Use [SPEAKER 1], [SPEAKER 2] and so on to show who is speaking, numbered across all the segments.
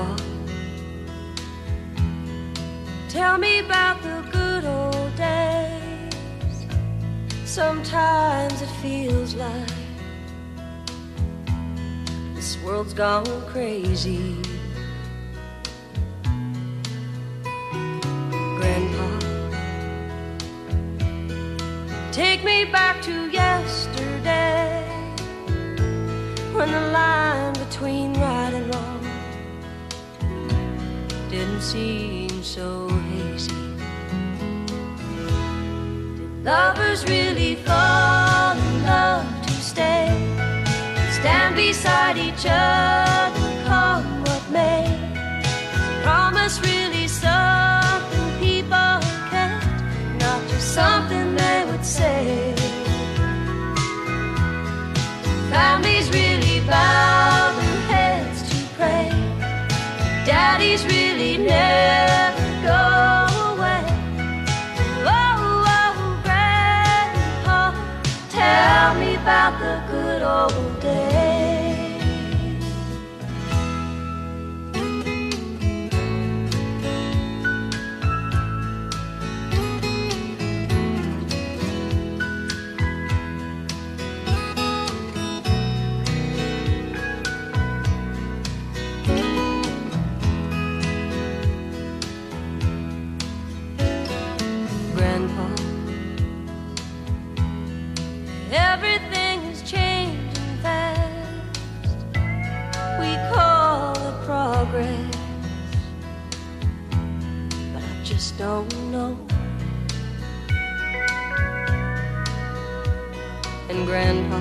[SPEAKER 1] talk. Tell me about the good old days. Sometimes it feels like this world's gone crazy. Grandpa, take me back to yesterday when the line between seem so hazy. Did lovers really fall in love to stay? Stand beside each other, about the good old days. Grandpa. Just don't know. And Grandpa,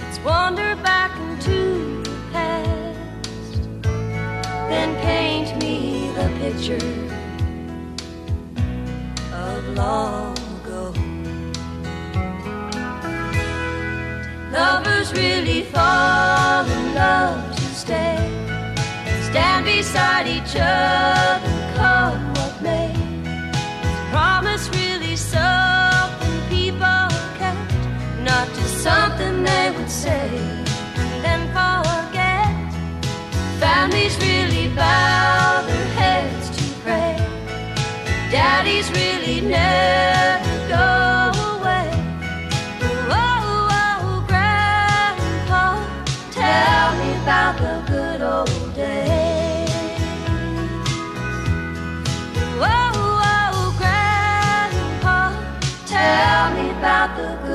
[SPEAKER 1] let's wander back into the past, then paint me the picture of long ago. Lovers really fall about the good old days. The